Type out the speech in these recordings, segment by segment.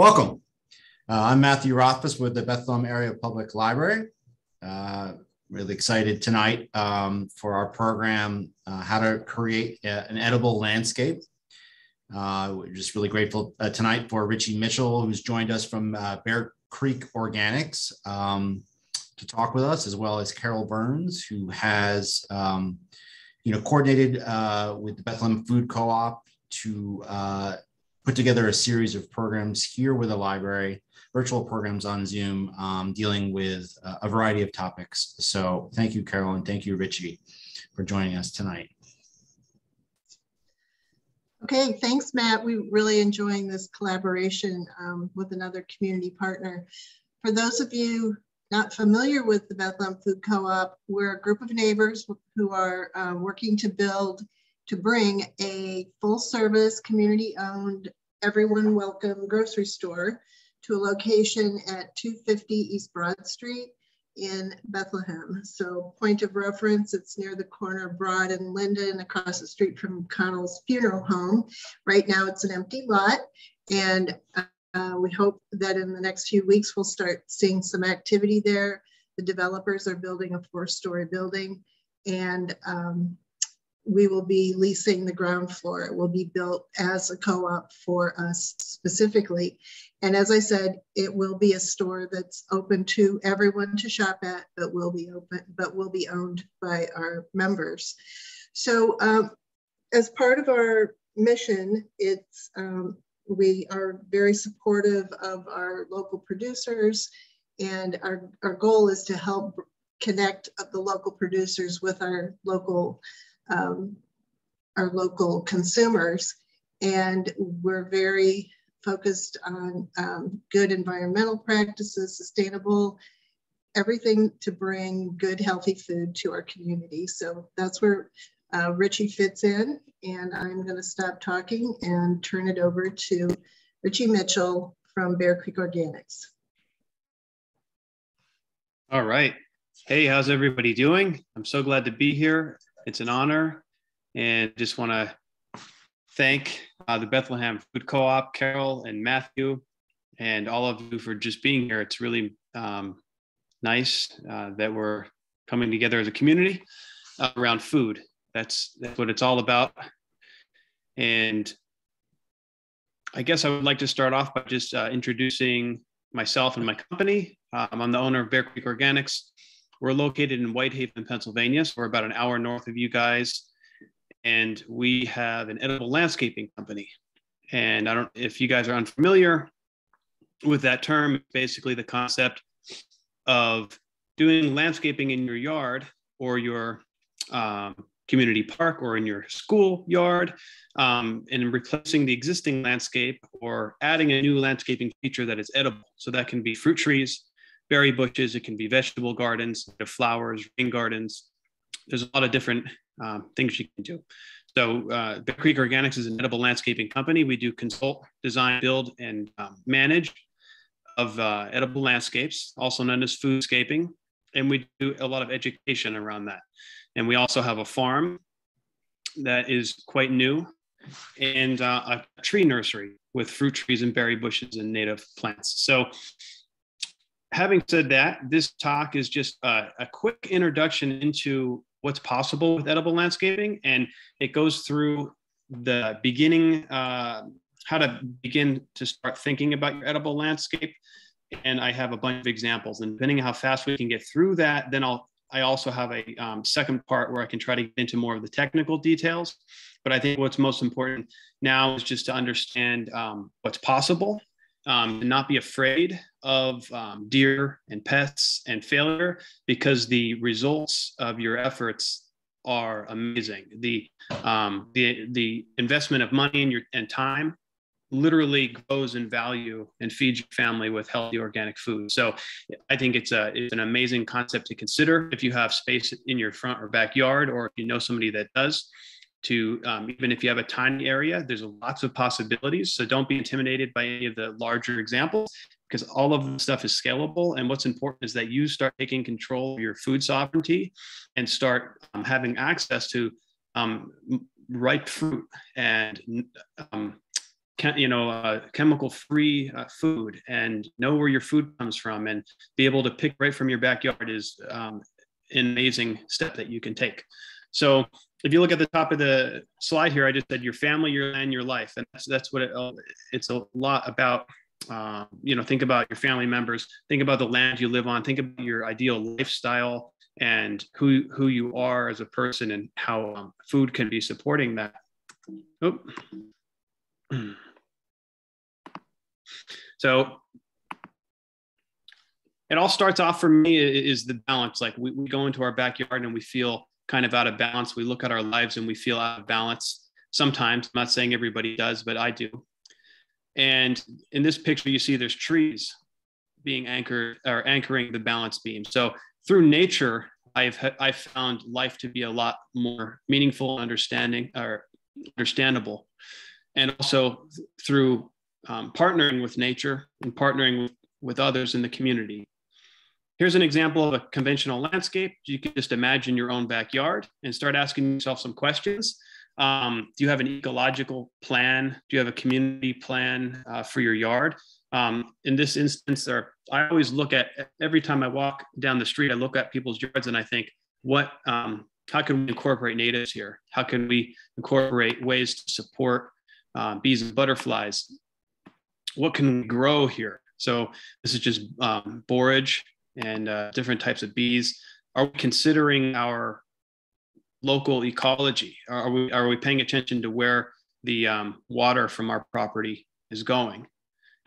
Welcome. Uh, I'm Matthew Rothfuss with the Bethlehem Area Public Library. Uh, really excited tonight um, for our program, uh, How to Create a, an Edible Landscape. Uh, we're just really grateful uh, tonight for Richie Mitchell, who's joined us from uh, Bear Creek Organics um, to talk with us, as well as Carol Burns, who has um, you know, coordinated with the Bethlehem Food Co-op to put together a series of programs here with the library, virtual programs on Zoom, um, dealing with a variety of topics. So thank you, Carolyn. Thank you, Richie, for joining us tonight. Okay, thanks, Matt. We're really enjoying this collaboration um, with another community partner. For those of you not familiar with the Bethlehem Food Co-op, we're a group of neighbors who are uh, working to build to bring a full service, community owned, everyone welcome grocery store to a location at 250 East Broad Street in Bethlehem. So point of reference, it's near the corner of Broad and Linden across the street from Connell's funeral home. Right now it's an empty lot and uh, we hope that in the next few weeks we'll start seeing some activity there. The developers are building a four story building and um, we will be leasing the ground floor. It will be built as a co-op for us specifically. And as I said, it will be a store that's open to everyone to shop at, but will be open, but will be owned by our members. So um, as part of our mission, it's um, we are very supportive of our local producers and our, our goal is to help connect the local producers with our local um, our local consumers. And we're very focused on um, good environmental practices, sustainable, everything to bring good, healthy food to our community. So that's where uh, Richie fits in. And I'm going to stop talking and turn it over to Richie Mitchell from Bear Creek Organics. All right. Hey, how's everybody doing? I'm so glad to be here. It's an honor and just want to thank uh, the Bethlehem Food Co-op, Carol and Matthew, and all of you for just being here. It's really um, nice uh, that we're coming together as a community uh, around food. That's that's what it's all about. And I guess I would like to start off by just uh, introducing myself and my company. Um, I'm the owner of Bear Creek Organics. We're located in Whitehaven, Pennsylvania, so we're about an hour north of you guys and we have an edible landscaping company. And I don't if you guys are unfamiliar with that term, basically the concept of doing landscaping in your yard or your um, community park or in your school yard um, and replacing the existing landscape or adding a new landscaping feature that is edible. So that can be fruit trees, berry bushes, it can be vegetable gardens, flowers, rain gardens. There's a lot of different um, things you can do. So uh, Bear Creek Organics is an edible landscaping company. We do consult, design, build, and um, manage of uh, edible landscapes, also known as foodscaping. And we do a lot of education around that. And we also have a farm that is quite new and uh, a tree nursery with fruit trees and berry bushes and native plants. So having said that, this talk is just a, a quick introduction into what's possible with edible landscaping. And it goes through the beginning, uh, how to begin to start thinking about your edible landscape. And I have a bunch of examples. And depending on how fast we can get through that, then I'll I also have a um, second part where I can try to get into more of the technical details. But I think what's most important now is just to understand um, what's possible um, and not be afraid of um, deer and pests and failure because the results of your efforts are amazing. The um, the the investment of money and your and time literally grows in value and feeds your family with healthy organic food. So I think it's a it's an amazing concept to consider if you have space in your front or backyard or if you know somebody that does to um, even if you have a tiny area, there's lots of possibilities. So don't be intimidated by any of the larger examples because all of the stuff is scalable. And what's important is that you start taking control of your food sovereignty and start um, having access to um, ripe fruit and um, you know uh, chemical free uh, food and know where your food comes from and be able to pick right from your backyard is um, an amazing step that you can take so if you look at the top of the slide here i just said your family your land your life. And that's, that's what it, it's a lot about uh, you know think about your family members think about the land you live on think about your ideal lifestyle and who who you are as a person and how um, food can be supporting that. Oh. so it all starts off for me is the balance. Like we, we go into our backyard and we feel kind of out of balance. We look at our lives and we feel out of balance sometimes. I'm not saying everybody does but i do. And in this picture you see there's trees being anchored or anchoring the balance beam. So through nature, I've I've found life to be a lot more meaningful, understanding or understandable, and also through um, partnering with nature and partnering with, with others in the community. Here's an example of a conventional landscape. You can just imagine your own backyard and start asking yourself some questions. Um, do you have an ecological plan? Do you have a community plan uh, for your yard? Um, in this instance, there, I always look at every time I walk down the street, I look at people's yards and I think, what, um, how can we incorporate natives here? How can we incorporate ways to support uh, bees and butterflies? What can we grow here? So this is just um, borage and uh, different types of bees. Are we considering our local ecology? Are we, are we paying attention to where the um, water from our property is going?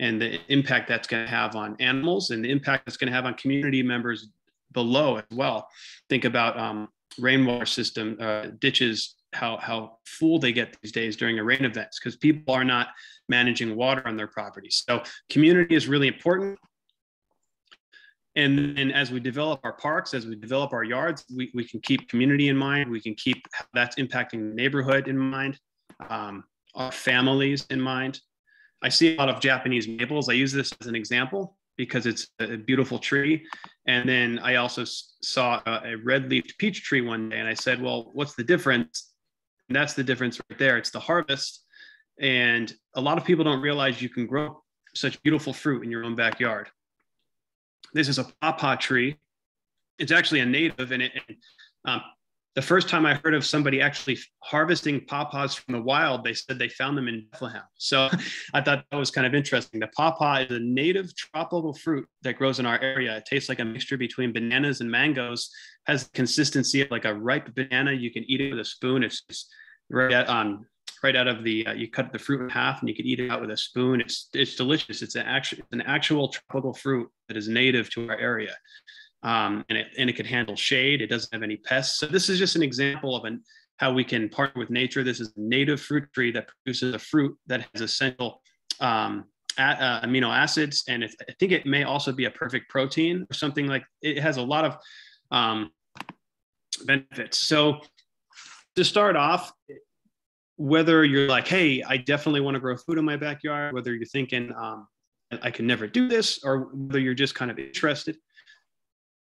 and the impact that's going to have on animals and the impact that's going to have on community members below as well. Think about um, rainwater system uh, ditches, how how full they get these days during a rain events because people are not managing water on their properties. So community is really important. And then as we develop our parks, as we develop our yards, we, we can keep community in mind. We can keep that's impacting the neighborhood in mind, um, our families in mind. I see a lot of Japanese maples. I use this as an example because it's a beautiful tree. And then I also saw a red-leafed peach tree one day, and I said, "Well, what's the difference?" And that's the difference right there. It's the harvest, and a lot of people don't realize you can grow such beautiful fruit in your own backyard. This is a pawpaw tree. It's actually a native, and it, um, the first time I heard of somebody actually harvesting pawpaws from the wild, they said they found them in Bethlehem. So I thought that was kind of interesting. The pawpaw is a native tropical fruit that grows in our area. It tastes like a mixture between bananas and mangoes, has consistency of like a ripe banana. You can eat it with a spoon. It's right um, right out of the, uh, you cut the fruit in half and you can eat it out with a spoon. It's, it's delicious. It's an actual, an actual tropical fruit that is native to our area um, and, it, and it can handle shade. It doesn't have any pests. So this is just an example of an, how we can partner with nature. This is a native fruit tree that produces a fruit that has essential um, uh, amino acids. And I think it may also be a perfect protein or something like it has a lot of um, benefits. So to start off, whether you're like, hey, I definitely want to grow food in my backyard, whether you're thinking um, I can never do this, or whether you're just kind of interested,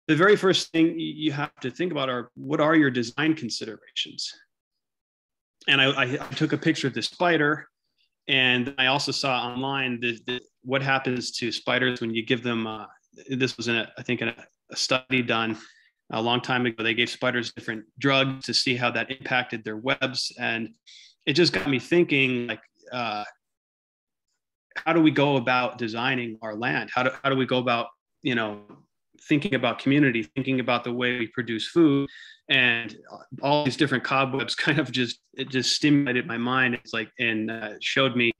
the very first thing you have to think about are what are your design considerations? And I, I took a picture of the spider, and I also saw online the, the, what happens to spiders when you give them. Uh, this was in a, I think in a, a study done a long time ago. They gave spiders different drugs to see how that impacted their webs, and it just got me thinking like. Uh, how do we go about designing our land? How do, how do we go about, you know, thinking about community, thinking about the way we produce food, and all these different cobwebs kind of just it just stimulated my mind. It's like and uh, showed me.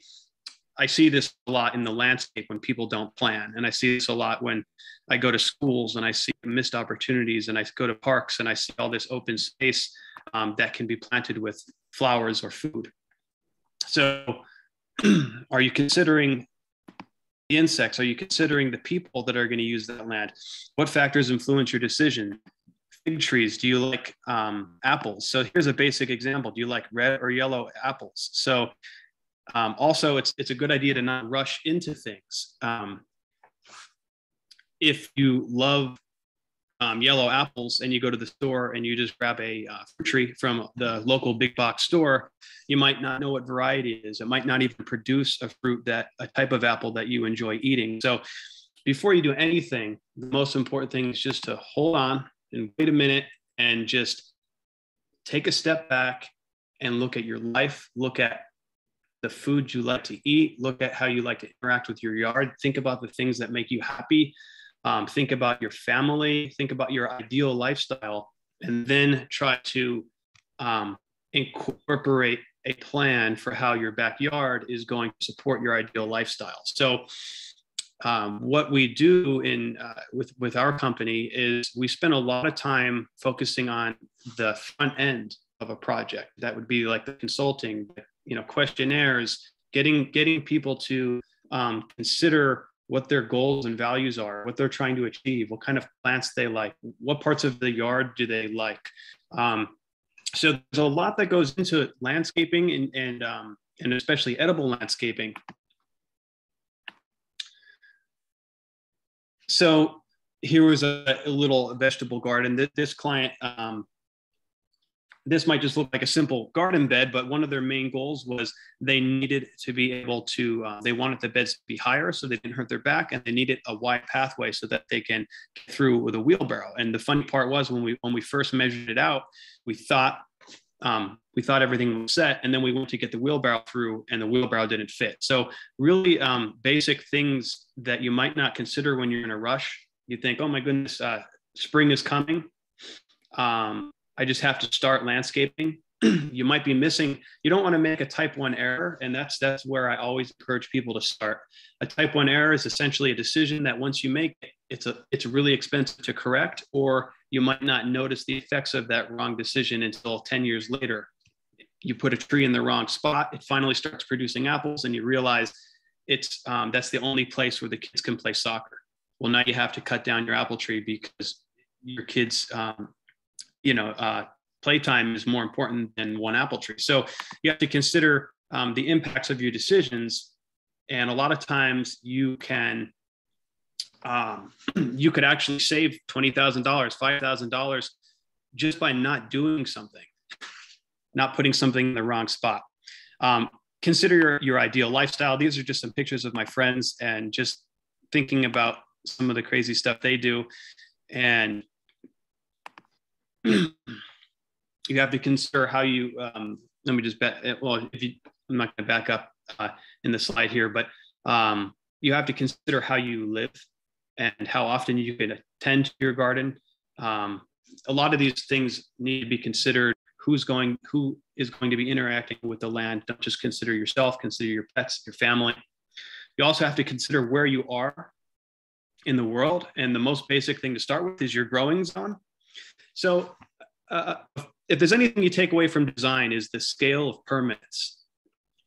I see this a lot in the landscape when people don't plan, and I see this a lot when I go to schools and I see missed opportunities, and I go to parks and I see all this open space um, that can be planted with flowers or food. So, are you considering the insects? Are you considering the people that are going to use that land? What factors influence your decision? Fig trees, do you like um, apples? So here's a basic example. Do you like red or yellow apples? So um, also, it's, it's a good idea to not rush into things. Um, if you love um, yellow apples and you go to the store and you just grab a uh, fruit tree from the local big box store, you might not know what variety it is. It might not even produce a fruit that a type of apple that you enjoy eating. So before you do anything, the most important thing is just to hold on and wait a minute and just take a step back and look at your life, look at the food you like to eat, look at how you like to interact with your yard, think about the things that make you happy, um, think about your family, think about your ideal lifestyle, and then try to um, incorporate a plan for how your backyard is going to support your ideal lifestyle. So, um, what we do in uh, with with our company is we spend a lot of time focusing on the front end of a project. That would be like the consulting, you know, questionnaires, getting getting people to um, consider what their goals and values are, what they're trying to achieve, what kind of plants they like, what parts of the yard do they like. Um, so there's a lot that goes into landscaping and and um, and especially edible landscaping. So here was a, a little vegetable garden. This, this client um, this might just look like a simple garden bed, but one of their main goals was they needed to be able to, uh, they wanted the beds to be higher so they didn't hurt their back and they needed a wide pathway so that they can get through with a wheelbarrow. And the funny part was when we, when we first measured it out, we thought, um, we thought everything was set and then we went to get the wheelbarrow through and the wheelbarrow didn't fit. So really um, basic things that you might not consider when you're in a rush. You think, oh my goodness, uh, spring is coming. Um, I just have to start landscaping. you might be missing, you don't want to make a type one error. And that's that's where I always encourage people to start. A type one error is essentially a decision that once you make it, it's a it's really expensive to correct, or you might not notice the effects of that wrong decision until 10 years later. You put a tree in the wrong spot, it finally starts producing apples, and you realize it's um, that's the only place where the kids can play soccer. Well, now you have to cut down your apple tree because your kids um, you know, uh, playtime is more important than one apple tree. So you have to consider um, the impacts of your decisions. And a lot of times you can, um, you could actually save $20,000, $5,000 just by not doing something, not putting something in the wrong spot. Um, consider your, your ideal lifestyle. These are just some pictures of my friends and just thinking about some of the crazy stuff they do. And you have to consider how you um, let me just bet well if you i'm not going to back up uh, in the slide here but um, you have to consider how you live and how often you can attend to your garden. Um, a lot of these things need to be considered who's going who is going to be interacting with the land. Don't just consider yourself consider your pets your family. You also have to consider where you are in the world and the most basic thing to start with is your growing zone so, uh, if there's anything you take away from design, is the scale of permanence.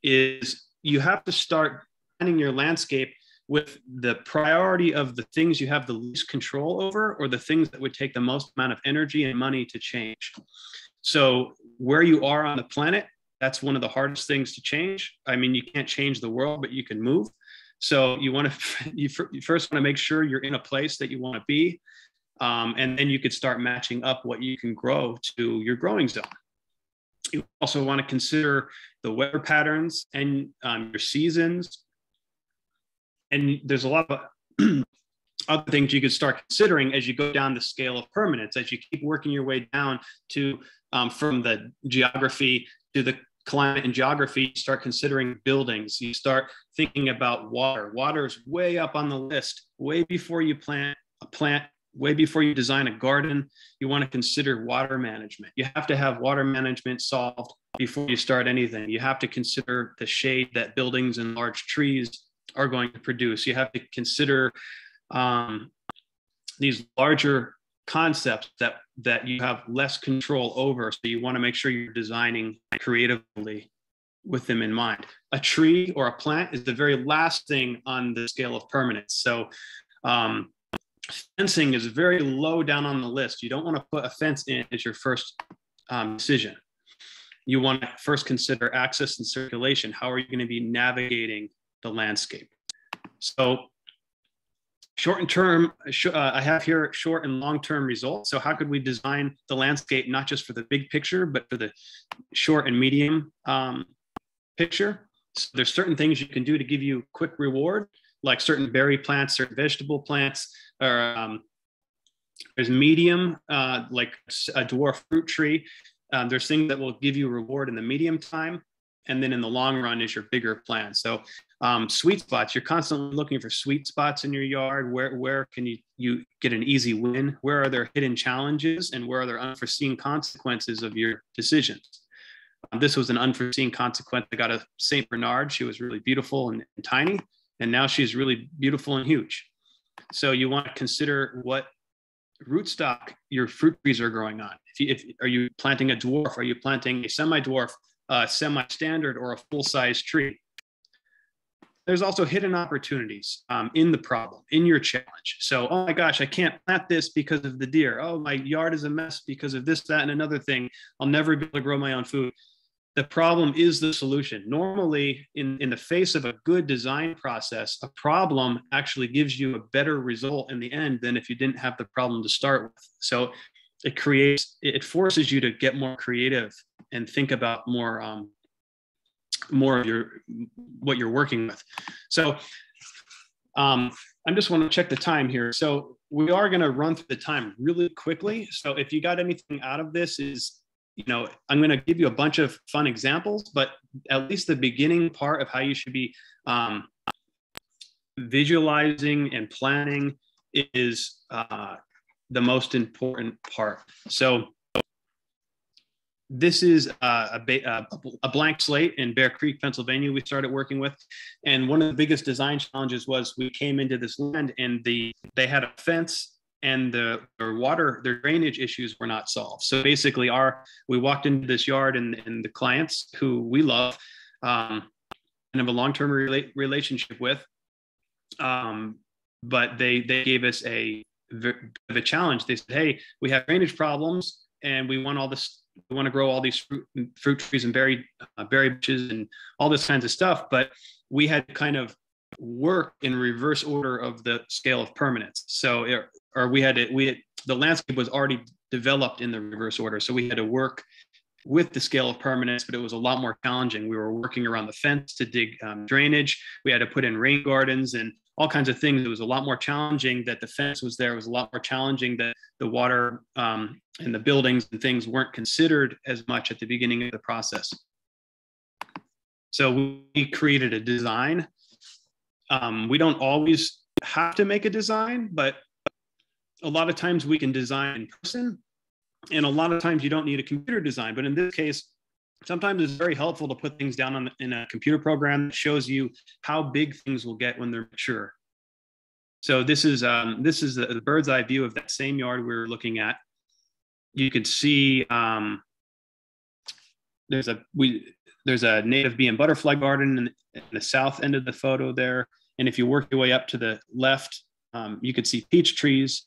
Is you have to start planning your landscape with the priority of the things you have the least control over, or the things that would take the most amount of energy and money to change. So, where you are on the planet, that's one of the hardest things to change. I mean, you can't change the world, but you can move. So you want to you first want to make sure you're in a place that you want to be. Um, and then you could start matching up what you can grow to your growing zone. You also want to consider the weather patterns and um, your seasons. And there's a lot of other things you could start considering as you go down the scale of permanence, as you keep working your way down to um, from the geography to the climate and geography, start considering buildings. You start thinking about water. Water is way up on the list, way before you plant a plant way before you design a garden, you want to consider water management. You have to have water management solved before you start anything. You have to consider the shade that buildings and large trees are going to produce. You have to consider um, these larger concepts that that you have less control over. So you want to make sure you're designing creatively with them in mind. A tree or a plant is the very last thing on the scale of permanence. So um, fencing is very low down on the list. You don't want to put a fence in as your first um, decision. You want to first consider access and circulation. How are you going to be navigating the landscape? So short and term, uh, I have here short and long term results. So, how could we design the landscape not just for the big picture, but for the short and medium um, picture? So, there's certain things you can do to give you quick reward, like certain berry plants, certain vegetable plants, or um, there's medium, uh, like a dwarf fruit tree. Um, there's things that will give you reward in the medium time, and then in the long run is your bigger plan. So um, sweet spots, you're constantly looking for sweet spots in your yard. Where where can you you get an easy win? Where are there hidden challenges, and where are there unforeseen consequences of your decisions? Um, this was an unforeseen consequence. I got a Saint Bernard. She was really beautiful and, and tiny, and now she's really beautiful and huge. So you want to consider what rootstock your fruit trees are growing on. If, you, if are you planting a dwarf, are you planting a semi-dwarf, uh, semi-standard, or a full-size tree? There's also hidden opportunities um, in the problem, in your challenge. So, oh my gosh, I can't plant this because of the deer. Oh, my yard is a mess because of this, that, and another thing. I'll never be able to grow my own food the problem is the solution. Normally, in, in the face of a good design process, a problem actually gives you a better result in the end than if you didn't have the problem to start with. So it creates, it forces you to get more creative and think about more, um, more of your, what you're working with. So um, I'm just want to check the time here. So we are going to run through the time really quickly. So if you got anything out of this is you know, I'm going to give you a bunch of fun examples, but at least the beginning part of how you should be um, visualizing and planning is uh, the most important part. So this is a, uh, a, blank slate in Bear Creek, Pennsylvania. We started working with, and one of the biggest design challenges was we came into this land and the they had a fence and the water their drainage issues were not solved so basically our we walked into this yard and, and the clients who we love um, and have a long-term rela- relationship with um, but they they gave us a a challenge they said hey we have drainage problems and we want all this we want to grow all these fruit, fruit trees and berry uh, berry bushes and all this kinds of stuff but we had to kind of work in reverse order of the scale of permanence. So, it, or we had to, we had, the landscape was already developed in the reverse order. So we had to work with the scale of permanence, but it was a lot more challenging. We were working around the fence to dig um, drainage. We had to put in rain gardens and all kinds of things. It was a lot more challenging that the fence was there. It was a lot more challenging that the water um, and the buildings and things weren't considered as much at the beginning of the process. So we created a design um, we don't always have to make a design, but a lot of times we can design in person. And a lot of times you don't need a computer design. But in this case, sometimes it's very helpful to put things down on, in a computer program that shows you how big things will get when they're mature. So this is um, this is the, bird's eye view of that same yard we were looking at. You could see um, there's a we there's a native bee and butterfly garden in, in, the south end of the photo there. And if you work your way up to the left, um, you could see peach trees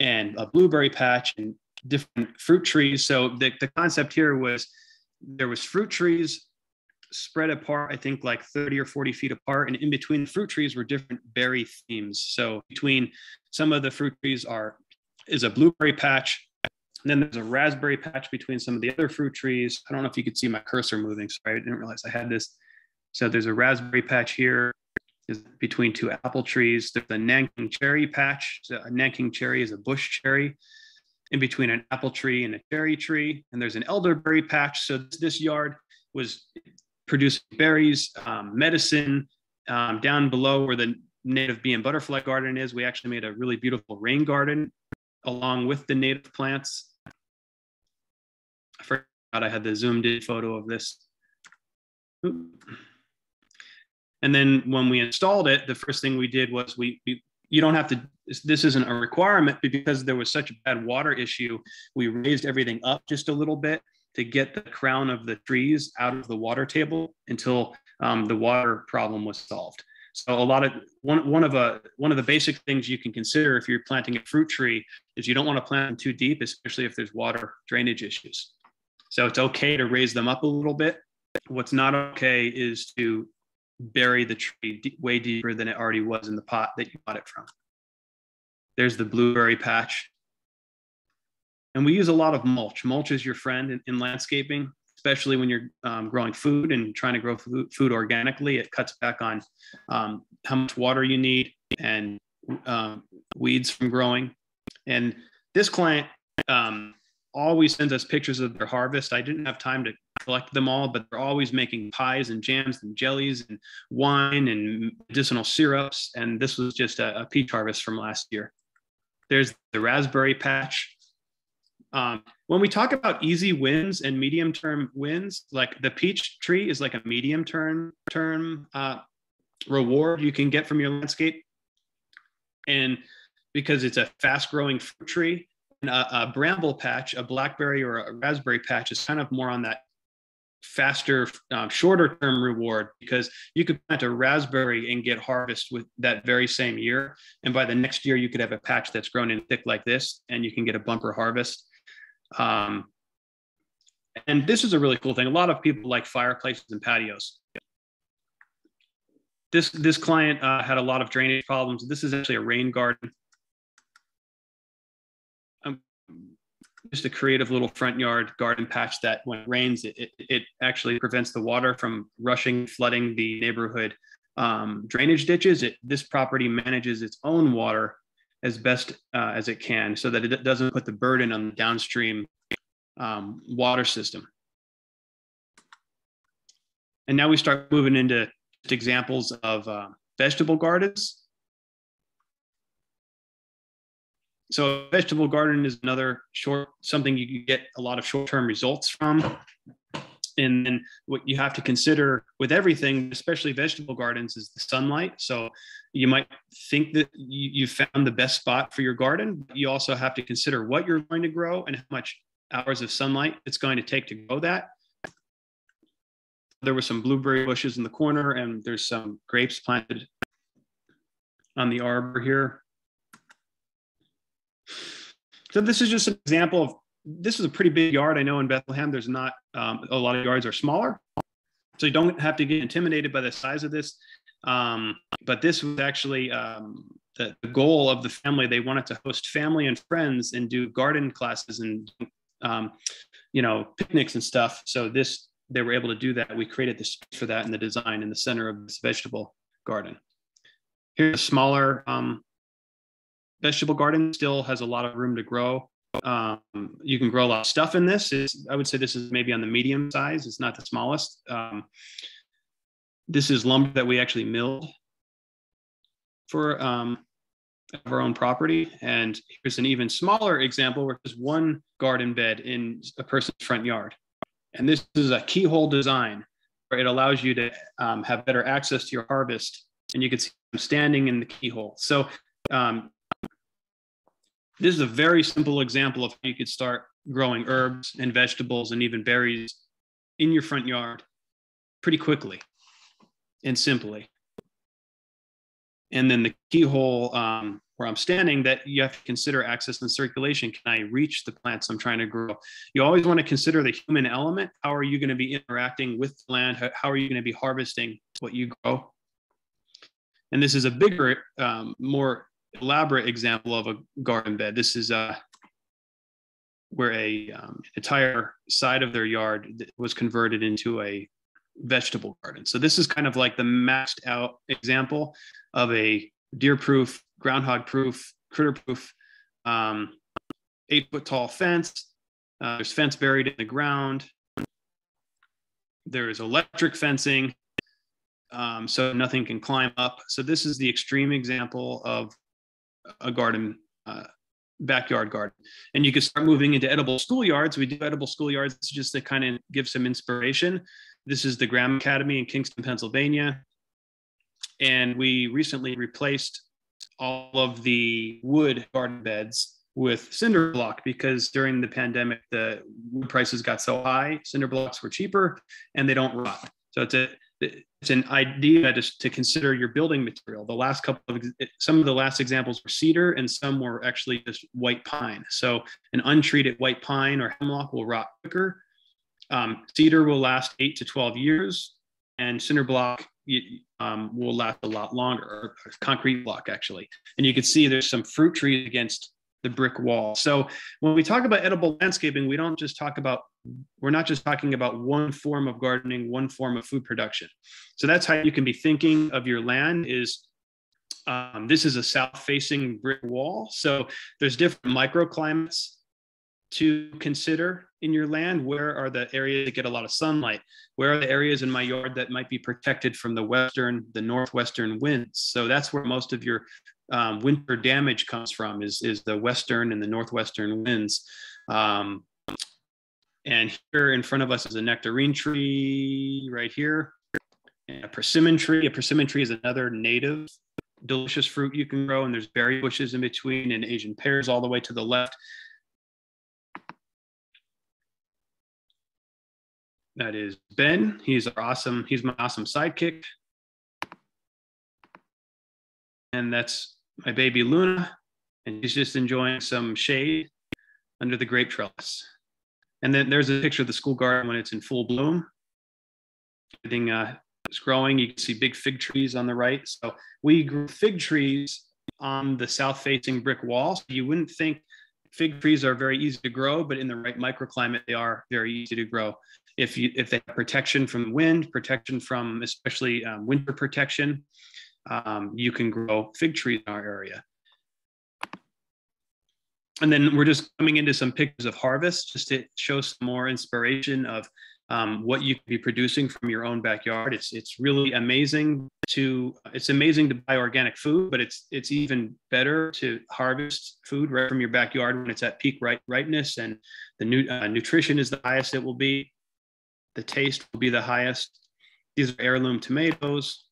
and a blueberry patch and different fruit trees. So the, the concept here was there was fruit trees spread apart, I think like 30 or 40 feet apart. And in between fruit trees were different berry themes. So between some of the fruit trees are is a blueberry patch, and then there's a raspberry patch between some of the other fruit trees. I don't know if you could see my cursor moving. Sorry, I didn't realize I had this. So there's a raspberry patch here is between two apple trees. There's a Nanking cherry patch. So a Nanking cherry is a bush cherry in between an apple tree and a cherry tree. And there's an elderberry patch. So this, yard was producing berries, um, medicine. Um, down below where the native bee and butterfly garden is, we actually made a really beautiful rain garden along with the native plants. I forgot I had the zoomed in photo of this. And then when we installed it, the first thing we did was we, we you don't have to this isn't a requirement but because there was such a bad water issue we raised everything up just a little bit to get the crown of the trees out of the water table until um, the water problem was solved so a lot of one one of a one of the basic things you can consider if you're planting a fruit tree is you don't want to plant them too deep, especially if there's water drainage issues. So it's okay to raise them up a little bit. What's not okay is to bury the tree way deeper than it already was in the pot that you bought it from. There's the blueberry patch. And we use a lot of mulch. Mulch is your friend in, in landscaping, especially when you're um, growing food and trying to grow food, food organically. It cuts back on um, how much water you need and um, weeds from growing. And this client um, always sends us pictures of their harvest. I didn't have time to collect them all, but they're always making pies and jams and jellies and wine and medicinal syrups. And this was just a, a peach harvest from last year. There's the raspberry patch. Um, when we talk about easy wins and medium term wins, like the peach tree is like a medium term term uh, reward you can get from your landscape. And because it's a fast growing fruit tree, a, a, bramble patch, a blackberry or a raspberry patch is kind of more on that faster, um, shorter term reward because you could plant a raspberry and get harvest with that very same year. And by the next year, you could have a patch that's grown in thick like this and you can get a bumper harvest. Um, and this is a really cool thing. A lot of people like fireplaces and patios. This, this client uh, had a lot of drainage problems. This is actually a rain garden. Just a creative little front yard garden patch that when it rains, it, it, it actually prevents the water from rushing, flooding the neighborhood um, drainage ditches. It, this property manages its own water as best uh, as it can so that it doesn't put the burden on the downstream um, water system. And now we start moving into examples of uh, vegetable gardens. So vegetable garden is another short something you can get a lot of short-term results from. And then what you have to consider with everything especially vegetable gardens is the sunlight. So you might think that you, you found the best spot for your garden but you also have to consider what you're going to grow and how much hours of sunlight it's going to take to grow that. There were some blueberry bushes in the corner and there's some grapes planted on the arbor here so this is just an example of, this is a pretty big yard. I know in Bethlehem, there's not, um, a lot of yards are smaller. So you don't have to get intimidated by the size of this. Um, but this was actually um, the, the, goal of the family. They wanted to host family and friends and do garden classes and, um, you know, picnics and stuff. So this, they were able to do that. We created space for that in the design in the center of this vegetable garden. Here's a smaller um, vegetable garden still has a lot of room to grow. Um, you can grow a lot of stuff in this. It's, I would say this is maybe on the medium size. It's not the smallest. Um, this is lumber that we actually milled for um, our own property. And here's an even smaller example where there's one garden bed in a person's front yard. And this is a keyhole design where it allows you to um, have better access to your harvest. And you can see I'm standing in the keyhole. So um, this is a very simple example of how you could start growing herbs and vegetables and even berries in your front yard pretty quickly and simply. And then the keyhole um, where I'm standing that you have to consider access and circulation. Can I reach the plants I'm trying to grow? You always want to consider the human element. How are you going to be interacting with the land? How are you going to be harvesting what you grow? And this is a bigger, um, more elaborate example of a garden bed. This is uh, where a um, entire side of their yard was converted into a vegetable garden. So this is kind of like the maxed out example of a deer proof, groundhog proof, critter proof, um, eight foot tall fence. Uh, there's fence buried in the ground. There's electric fencing. Um, so nothing can climb up. So this is the extreme example of a garden, uh, backyard garden. And you can start moving into edible schoolyards. We do edible schoolyards just to kind of give some inspiration. This is the Graham Academy in Kingston, Pennsylvania. And we recently replaced all of the wood garden beds with cinder block because during the pandemic, the wood prices got so high, cinder blocks were cheaper and they don't rot. So it's a it's an idea to, to consider your building material. The last couple of some of the last examples were cedar, and some were actually just white pine. So an untreated white pine or hemlock will rot quicker. Um, cedar will last eight to twelve years, and cinder block um, will last a lot longer, or concrete block actually. And you can see there's some fruit trees against the brick wall. So when we talk about edible landscaping, we don't just talk about, we're not just talking about one form of gardening, one form of food production. So that's how you can be thinking of your land is um, this is a south facing brick wall. So there's different microclimates to consider in your land? Where are the areas that get a lot of sunlight? Where are the areas in my yard that might be protected from the western, the northwestern winds? So that's where most of your um, winter damage comes from is, is the western and the northwestern winds. Um, and here in front of us is a nectarine tree right here, and a persimmon tree. A persimmon tree is another native delicious fruit you can grow, and there's berry bushes in between and Asian pears all the way to the left. That is Ben. He's our awesome, he's my awesome sidekick. And that's my baby Luna. And he's just enjoying some shade under the grape trellis. And then there's a picture of the school garden when it's in full bloom. Everything uh, is growing. You can see big fig trees on the right. So we grew fig trees on the south facing brick wall. So you wouldn't think fig trees are very easy to grow, but in the right microclimate, they are very easy to grow if you if they have protection from wind, protection from especially um, winter protection, um, you can grow fig trees in our area. And then we're just coming into some pictures of harvest just to show some more inspiration of um, what you can be producing from your own backyard. It's it's really amazing to it's amazing to buy organic food, but it's it's even better to harvest food right from your backyard when it's at peak ripe, ripeness and the new uh, nutrition is the highest it will be. The taste will be the highest. These are heirloom tomatoes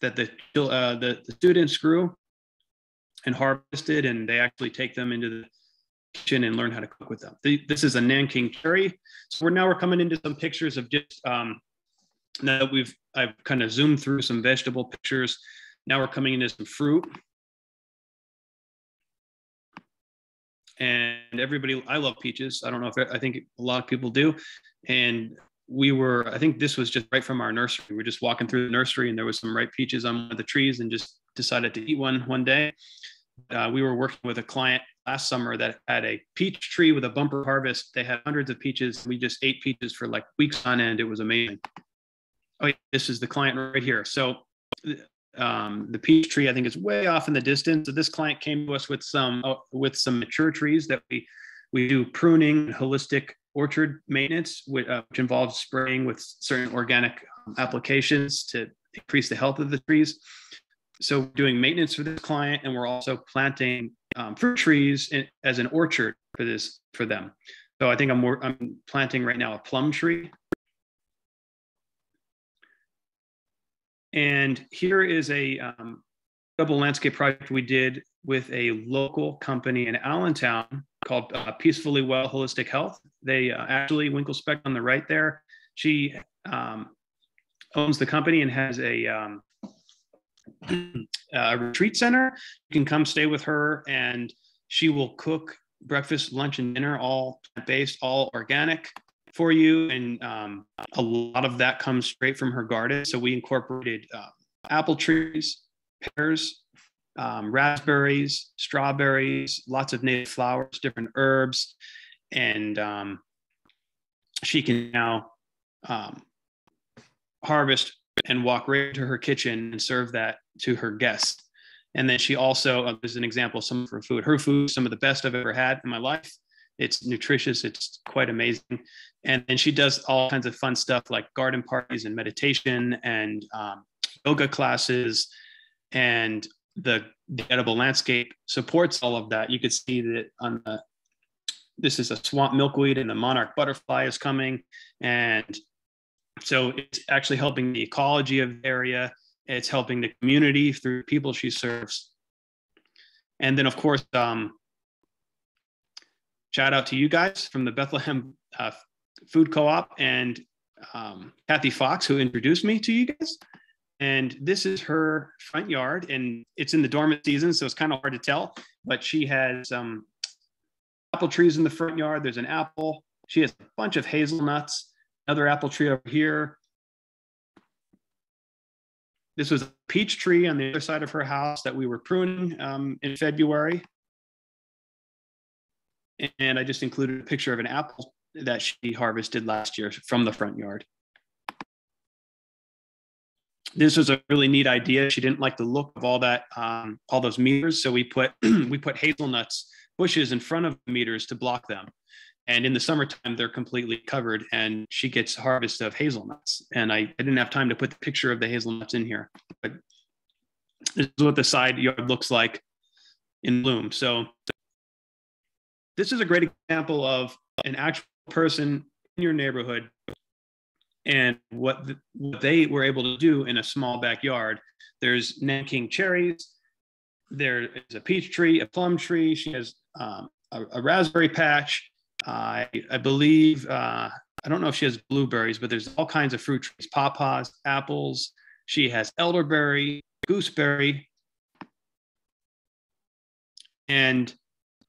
that the, uh, the, the students grew and harvested, and they actually take them into the and learn how to cook with them. The, this is a Nanking cherry. So we're now we're coming into some pictures of just um, now that we've I've kind of zoomed through some vegetable pictures. Now we're coming into some fruit. And everybody, I love peaches. I don't know if I think a lot of people do. And we were i think this was just right from our nursery we were just walking through the nursery and there was some ripe peaches on one of the trees and just decided to eat one one day uh, we were working with a client last summer that had a peach tree with a bumper harvest. They had hundreds of peaches. We just ate peaches for like weeks on end. It was amazing. Oh yeah, this is the client right here. So um, the peach tree i think is way off in the distance. So this client came to us with some uh, with some mature trees that we we do pruning holistic orchard maintenance, which, uh, which involves spraying with certain organic um, applications to increase the health of the trees. So doing maintenance for this client, and we're also planting um, fruit trees in, as an orchard for this for them. So I think I'm more, I'm planting right now a plum tree. And here is a um, edible landscape project we did with a local company in Allentown called uh, Peacefully Well Holistic Health. They uh, actually, Winkle Speck on the right there, she um, owns the company and has a, um, a retreat center. You can come stay with her and she will cook breakfast, lunch, and dinner, all based, all organic for you. And um, a lot of that comes straight from her garden. So we incorporated uh, apple trees, pears, um, raspberries, strawberries, lots of native flowers, different herbs, and um, she can now um, harvest and walk right to her kitchen and serve that to her guests. And then she also, uh, there's an example some of her food. Her food, some of the best I've ever had in my life. It's nutritious. It's quite amazing. And then she does all kinds of fun stuff like garden parties and meditation and um, yoga classes and the, the edible landscape supports all of that. You could see that on the this is a swamp milkweed and the monarch butterfly is coming. And so it's actually helping the ecology of the area. It's helping the community through people she serves. And then, of course, um, shout out to you guys from the Bethlehem uh, Food Co-op and um, Kathy Fox, who introduced me to you guys. And this is her front yard, and it's in the dormant season, so it's kind of hard to tell. But she has um, apple trees in the front yard. There's an apple. She has a bunch of hazelnuts, another apple tree over here. this was a peach tree on the other side of her house that we were pruning um, in February. And I just included a picture of an apple that she harvested last year from the front yard. This was a really neat idea. She didn't like the look of all that, um, all those meters. So we put we put hazelnuts bushes in front of the meters to block them. And in the summertime, they're completely covered, and she gets harvest of hazelnuts. And I, I didn't have time to put the picture of the hazelnuts in here, but this is what the side yard looks like in bloom. So this is a great example of an actual person in your neighborhood and what, the, what they were able to do in a small backyard. There's Nanking cherries. There is a peach tree, a plum tree. She has um, a, a, raspberry patch. I, I believe, uh, I don't know if she has blueberries, but there's all kinds of fruit trees, pawpaws, apples. She has elderberry, gooseberry. And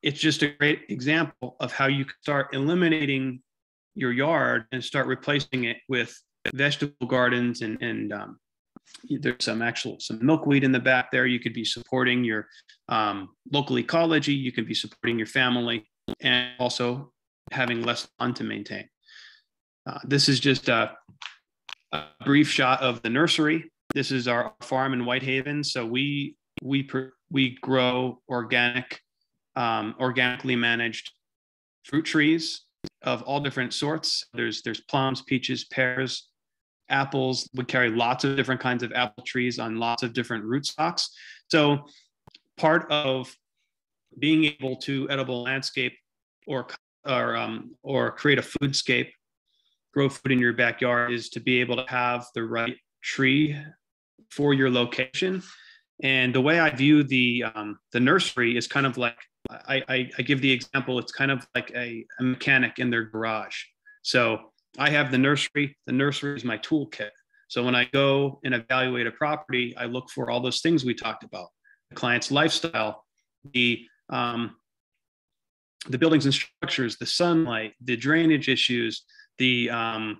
it's just a great example of how you can start eliminating your yard and start replacing it with vegetable gardens and, and um, there's some actual some milkweed in the back there you could be supporting your um, local ecology you could be supporting your family and also having less lawn to maintain uh, this is just a, a, brief shot of the nursery this is our farm in White Haven so we we we grow organic um, organically managed fruit trees of all different sorts. There's there's plums, peaches, pears, apples. We carry lots of different kinds of apple trees on lots of different rootstocks. So part of being able to edible landscape or or um, or create a foodscape, grow food in your backyard is to be able to have the right tree for your location. And the way I view the um, the nursery is kind of like I, I, I give the example, it's kind of like a, a mechanic in their garage. So I have the nursery, the nursery is my toolkit. So when I go and evaluate a property, I look for all those things we talked about the client's lifestyle, the um, the buildings and structures, the sunlight, the drainage issues, the um,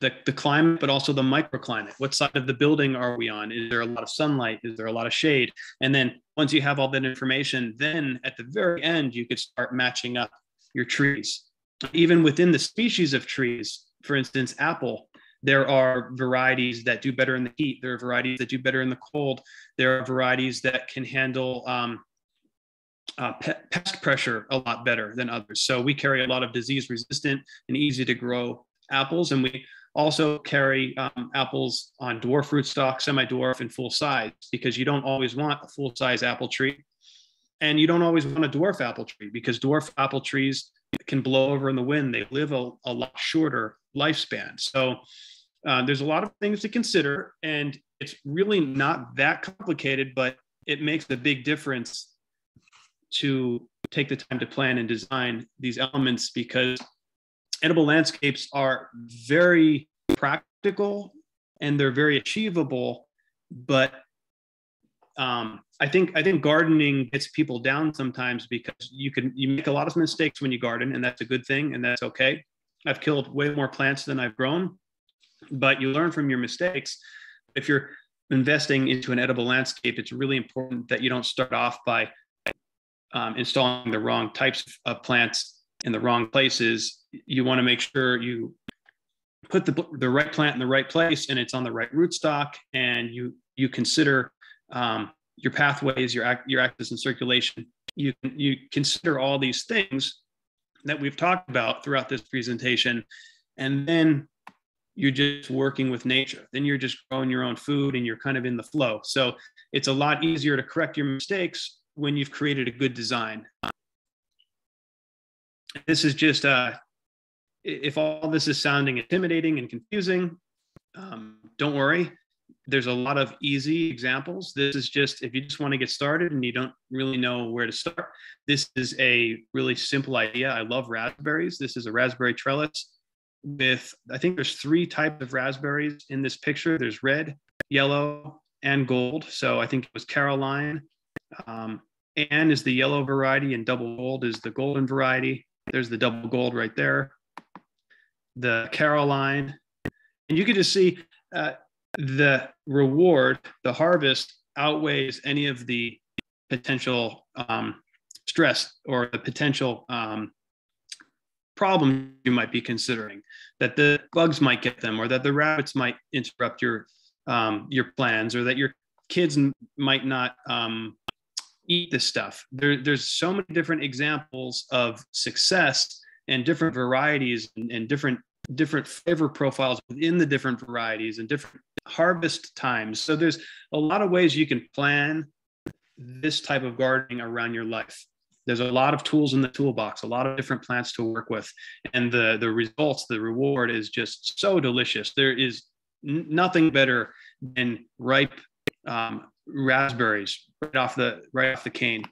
the, the climate, but also the microclimate. What side of the building are we on? Is there a lot of sunlight? Is there a lot of shade? And then once you have all that information, then at the very end, you could start matching up your trees. Even within the species of trees, for instance, apple, there are varieties that do better in the heat. There are varieties that do better in the cold. There are varieties that can handle um, uh, pest pressure a lot better than others. So we carry a lot of disease resistant and easy to grow apples. And we also carry um, apples on dwarf rootstock, semi-dwarf, and full size because you don't always want a full size apple tree. And you don't always want a dwarf apple tree because dwarf apple trees can blow over in the wind. They live a, a lot shorter lifespan. So uh, there's a lot of things to consider, and it's really not that complicated, but it makes a big difference to take the time to plan and design these elements because edible landscapes are very practical and they're very achievable but um, I think I think gardening gets people down sometimes because you can you make a lot of mistakes when you garden, and that's a good thing, and that's okay. I've killed way more plants than I've grown, but you learn from your mistakes. If you're investing into an edible landscape, it's really important that you don't start off by um, installing the wrong types of plants in the wrong places you want to make sure you put the, the right plant in the right place and it's on the right rootstock and you you consider um, your pathways your your access and circulation. You you consider all these things that we've talked about throughout this presentation and then you're just working with nature. Then you're just growing your own food and you're kind of in the flow. So it's a lot easier to correct your mistakes when you've created a good design this is just uh, if all this is sounding intimidating and confusing, um, don't worry. There's a lot of easy examples. This is just if you just want to get started and you don't really know where to start. This is a really simple idea. I love raspberries. This is a raspberry trellis with I think there's three types of raspberries in this picture. There's red, yellow, and gold. So I think it was Caroline. Um, Anne is the yellow variety, and double gold is the golden variety. There's the double gold right there. The Caroline. And you can just see uh, the reward, the harvest outweighs any of the potential um, stress or the potential um, problem you might be considering that the bugs might get them or that the rabbits might interrupt your um, your plans or that your kids might not um, eat this stuff there, there's so many different examples of success and different varieties and, and different different flavor profiles within the different varieties and different harvest times so there's a lot of ways you can plan this type of gardening around your life there's a lot of tools in the toolbox, a lot of different plants to work with. And the, the results, the reward is just so delicious. There is n- nothing better than ripe um, raspberries right off the right off the cane.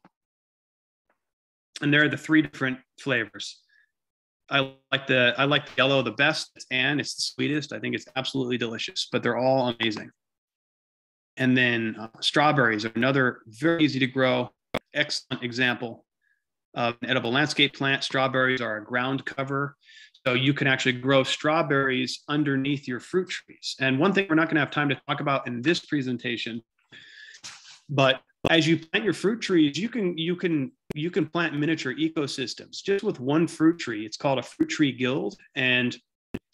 And there are the three different flavors. I like the I like the yellow the best. It's and it's the sweetest. I think it's absolutely delicious. But they're all amazing. And then uh, strawberries are another very easy to grow, excellent example of an edible landscape plant. Strawberries are a ground cover. So you can actually grow strawberries underneath your fruit trees. And one thing we're not going to have time to talk about in this presentation, but as you plant your fruit trees, you can you can you can plant miniature ecosystems just with one fruit tree. It's called a fruit tree guild, and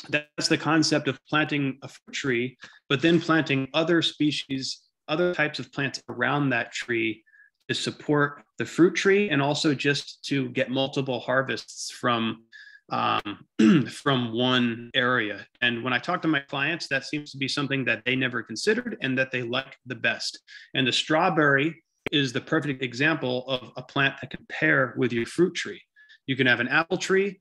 that's the concept of planting a fruit tree, but then planting other species, other types of plants around that tree to support the fruit tree and also just to get multiple harvests from um, from one area. And when I talk to my clients, that seems to be something that they never considered and that they like the best. And the strawberry is the perfect example of a plant that can pair with your fruit tree. You can have an apple tree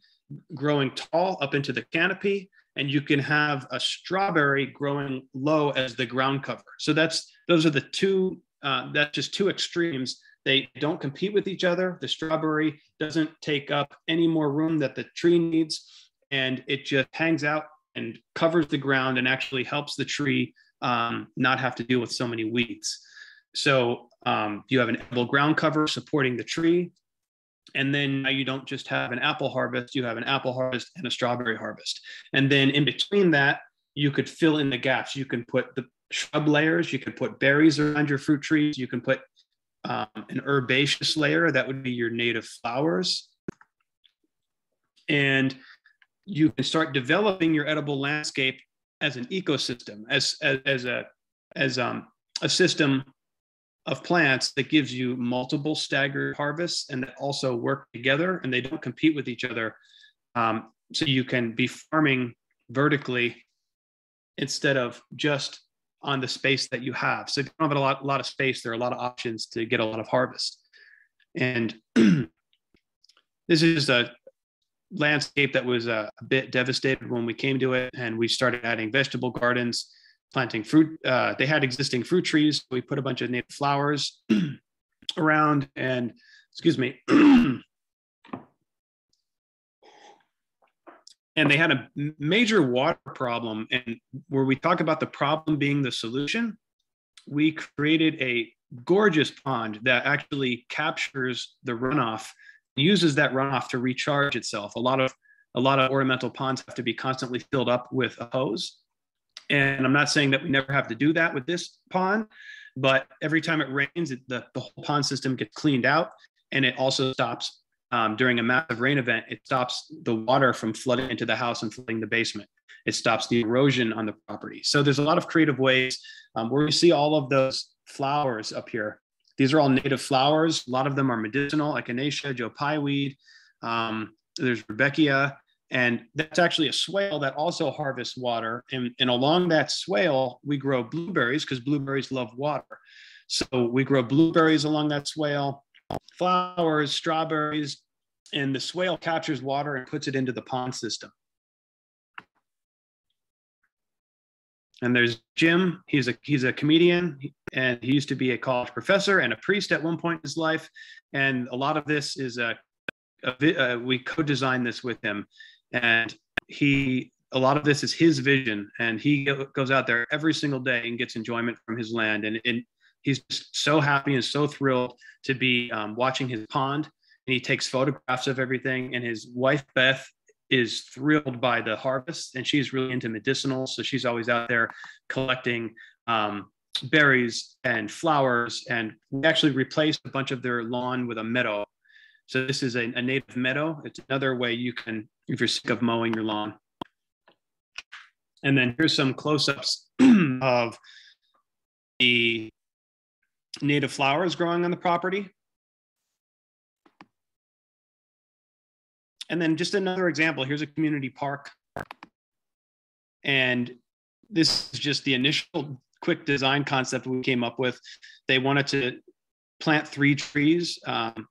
growing tall up into the canopy, and you can have a strawberry growing low as the ground cover. So that's those are the two uh, that's just two extremes. They don't compete with each other. The strawberry doesn't take up any more room that the tree needs, and it just hangs out and covers the ground and actually helps the tree um, not have to deal with so many weeds. So um, you have an edible ground cover supporting the tree. And then you don't just have an apple harvest, you have an apple harvest and a strawberry harvest. And then in between that, you could fill in the gaps. You can put the shrub layers. You can put berries around your fruit trees. You can put um, an herbaceous layer that would be your native flowers. And you can start developing your edible landscape as an ecosystem, as, as, as a, as um, a system of plants that gives you multiple staggered harvests and that also work together and they don't compete with each other. Um, so you can be farming vertically instead of just on the space that you have. So if you don't have a lot, a lot of space, there are a lot of options to get a lot of harvest. And this is a landscape that was a, a, bit devastated when we came to it, and we started adding vegetable gardens, planting fruit. Uh, they had existing fruit trees. We put a bunch of native flowers around, and excuse me. and they had a major water problem and where we talk about the problem being the solution we created a gorgeous pond that actually captures the runoff uses that runoff to recharge itself. A lot of a lot of ornamental ponds have to be constantly filled up with a hose. And i'm not saying that we never have to do that with this pond but every time it rains it, the, the whole pond system gets cleaned out and it also stops um, during a massive rain event, it stops the water from flooding into the house and flooding the basement. It stops the erosion on the property. So there's a lot of creative ways um, where you see all of those flowers up here. These are all native flowers. A lot of them are medicinal, echinacea, Joe Pye weed. Um, there's Rudbeckia, and that's actually a swale that also harvests water. And, and along that swale, we grow blueberries because blueberries love water. So we grow blueberries along that swale flowers, strawberries, and the swale captures water and puts it into the pond system. And there's Jim. He's a he's a comedian, and he used to be a college professor and a priest at one point in his life. And a lot of this is a, a uh, we co-designed this with him, and he a lot of this is his vision, and he goes out there every single day and gets enjoyment from his land. And, and he's so happy and so thrilled to be um, watching his pond and he takes photographs of everything and his wife beth is thrilled by the harvest and she's really into medicinal. So she's always out there collecting um, berries and flowers. And we actually replaced a bunch of their lawn with a meadow. So this is a, a native meadow. It's another way you can, if you're sick of mowing your lawn. And then here's some close-ups of the native flowers growing on the property. And then just another example, here's a community park. And this is just the initial quick design concept we came up with. They wanted to plant three trees. Um,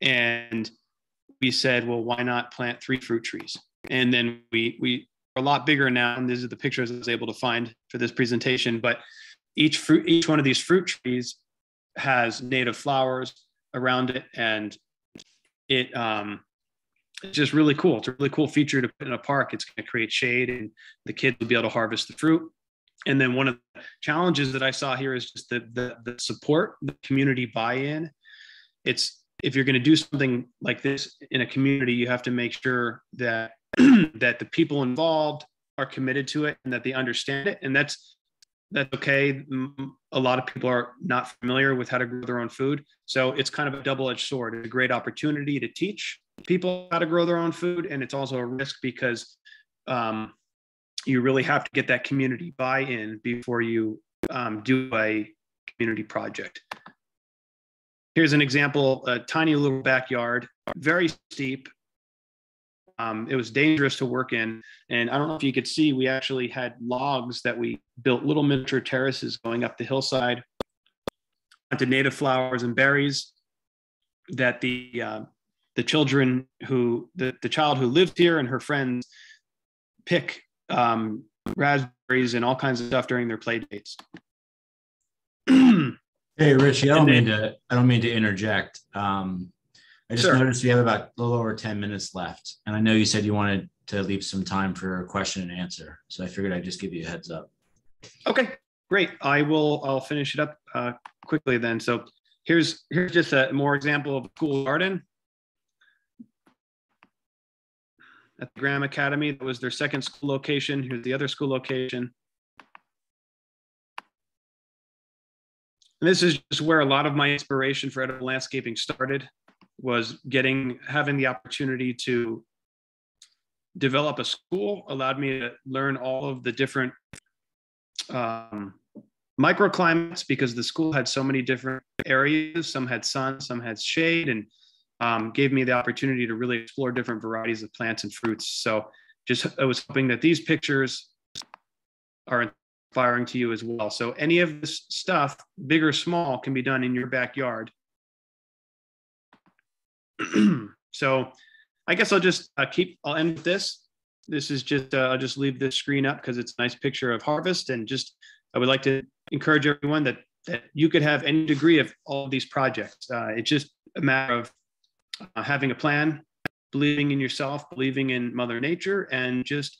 and we said, well, why not plant three fruit trees? And then we, we are a lot bigger now. And these are the pictures I was able to find for this presentation. But each fruit, each one of these fruit trees has native flowers around it. And it um, it's just really cool. It's a really cool feature to put in a park. It's going to create shade, and the kids will be able to harvest the fruit. And then one of the challenges that I saw here is just the the, the support, the community buy-in. It's if you're going to do something like this in a community, you have to make sure that that the people involved are committed to it and that they understand it. And that's that's okay. A lot of people are not familiar with how to grow their own food. So it's kind of a double edged sword. It's a great opportunity to teach people how to grow their own food. And it's also a risk because um, you really have to get that community buy in before you um, do a community project. Here's an example a tiny little backyard, very steep, um, it was dangerous to work in. And I don't know if you could see, we actually had logs that we built little miniature terraces going up the hillside onto native flowers and berries that the uh, the children who the, the child who lived here and her friends pick um, raspberries and all kinds of stuff during their play dates. hey, Richie, I don't mean to I don't mean to interject. Um, I just sure. noticed we have about a little over 10 minutes left. And I know you said you wanted to leave some time for a question and answer. So I figured I'd just give you a heads up. Okay, great. I will, I'll finish it up uh, quickly then. So here's, here's just a more example of a cool garden. At the Graham Academy, that was their second school location. Here's the other school location. And this is just where a lot of my inspiration for edible landscaping started was getting having the opportunity to develop a school allowed me to learn all of the different um, microclimates because the school had so many different areas. Some had sun some had shade and um, gave me the opportunity to really explore different varieties of plants and fruits. So just i was hoping that these pictures are inspiring to you as well. So any of this stuff big or small can be done in your backyard so I guess I'll just uh, keep, I'll end with this. This is just, uh, I'll just leave this screen up because it's a nice picture of harvest. And just, I would like to encourage everyone that, that you could have any degree of all of these projects. Uh, it's just a matter of uh, having a plan, believing in yourself, believing in mother nature, and just,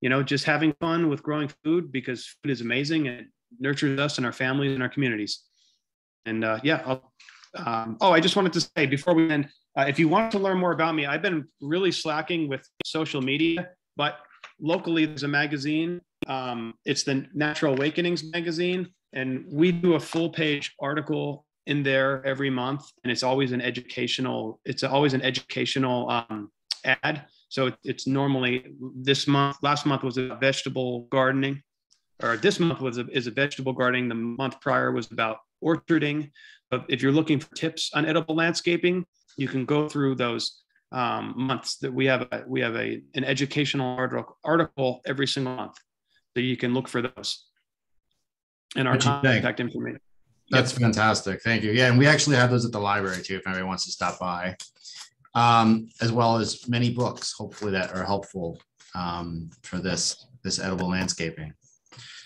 you know, just having fun with growing food because food is amazing and it nurtures us and our families and our communities. And uh, yeah, I'll, um, oh, I just wanted to say before we end, uh, if you want to learn more about me, I've been really slacking with social media, but locally there's a magazine. Um, it's the Natural Awakenings magazine, and we do a full page article in there every month, and it's always an educational. It's always an educational um, ad. So it's normally this month. Last month was a vegetable gardening, or this month was a, is a vegetable gardening. The month prior was about orcharding. But if you're looking for tips on edible landscaping, you can go through those um, months that we have a, we have a an educational article, article every single month so you can look for those and our contact information. That's yep. fantastic. Thank you. Yeah and we actually have those at the library too if anybody wants to stop by. Um, as well as many books hopefully that are helpful um, for this this edible landscaping.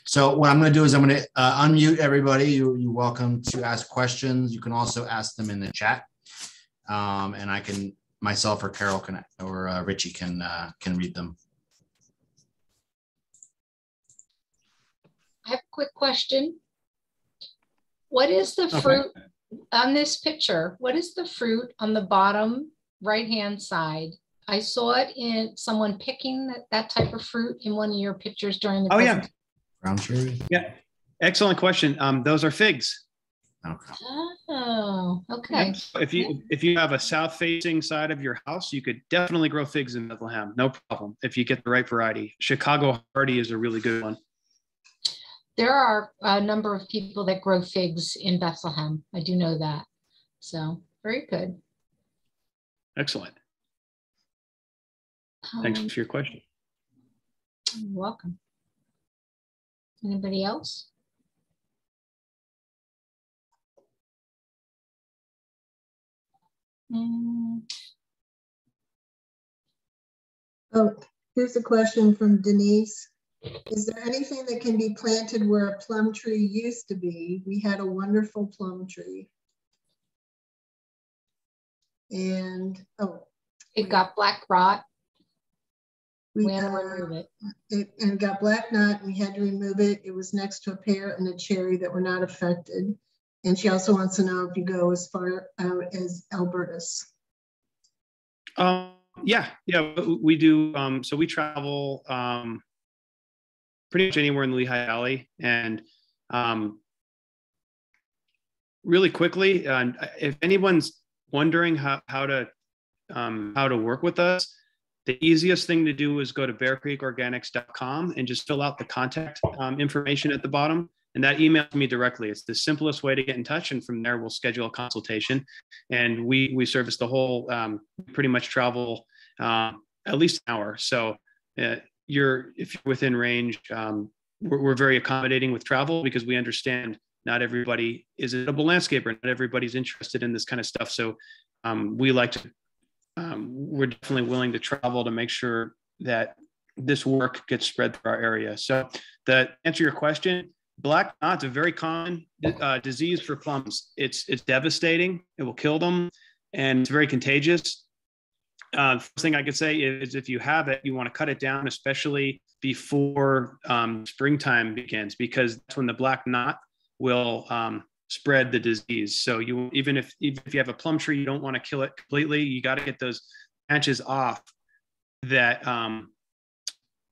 So what I'm going to do is I'm going to uh, unmute everybody. You, you're welcome to ask questions. You can also ask them in the chat um, and I can myself or Carol can or uh, Richie can uh, can read them. I have a quick question. What is the fruit okay. on this picture? What is the fruit on the bottom right hand side I saw it in someone picking that, that type of fruit in one of your pictures during the. Oh, yeah. present- Brown cherry? Yeah, excellent question. Um, those are figs. Okay. Oh, okay. Yep. So If you if you have a south facing side of your house, you could definitely grow figs in Bethlehem. No problem if you get the right variety. Chicago Hardy is a really good one. There are a number of people that grow figs in Bethlehem. I do know that. So, very good. Excellent. Thanks Um, for your question. You're welcome. Anybody else? Hmm, Oh, here's a question from Denise. Is there anything that can be planted where a plum tree used to be? We had a wonderful plum tree. And, oh, It got black rot. we, We had to remove it. it, and got black knot, we had to remove it. It was next to a pear and a cherry that were not affected. And she also wants to know if you go as far out as Alburtis. Um, yeah, yeah, we do. Um, so we travel um, pretty much anywhere in the Lehigh Valley, and um, really quickly, uh, if anyone's wondering how how to um, how to work with us, the easiest thing to do is go to bearcreekorganics.com and just fill out the contact um, information at the bottom. And that emails me directly. It's the simplest way to get in touch. And from there, we'll schedule a consultation. And we we service the whole, um, pretty much travel um, at least an hour. So uh, you're if you're within range, um, we're, we're very accommodating with travel because we understand not everybody is edible landscaper. Not everybody's interested in this kind of stuff. So um, we like to um, we're definitely willing to travel to make sure that this work gets spread through our area. So, to answer your question, black knot's a very common uh, disease for plums. It's it's devastating. It will kill them, and it's very contagious. Uh, first thing I could say is if you have it, you want to cut it down, especially before um, springtime begins, because that's when the black knot will um, spread the disease. So you even if even if you have a plum tree, you don't want to kill it completely. You got to get those branches off that um,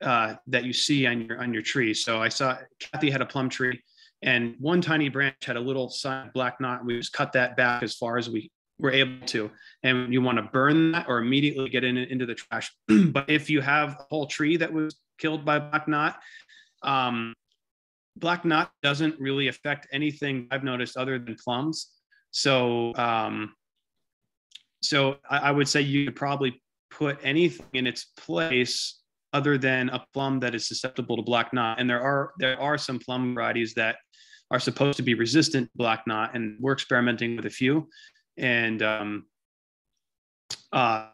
uh, that you see on your on your tree. So I saw Kathy had a plum tree, and one tiny branch had a little side black knot. We just cut that back as far as we were able to. And you want to burn that or immediately get it in, into the trash. but if you have a whole tree that was killed by black knot, um, black knot doesn't really affect anything I've noticed other than plums. So, um, so I, I would say you could probably put anything in its place other than a plum that is susceptible to black knot. And there are there are some plum varieties that are supposed to be resistant to black knot, and we're experimenting with a few. And um, uh,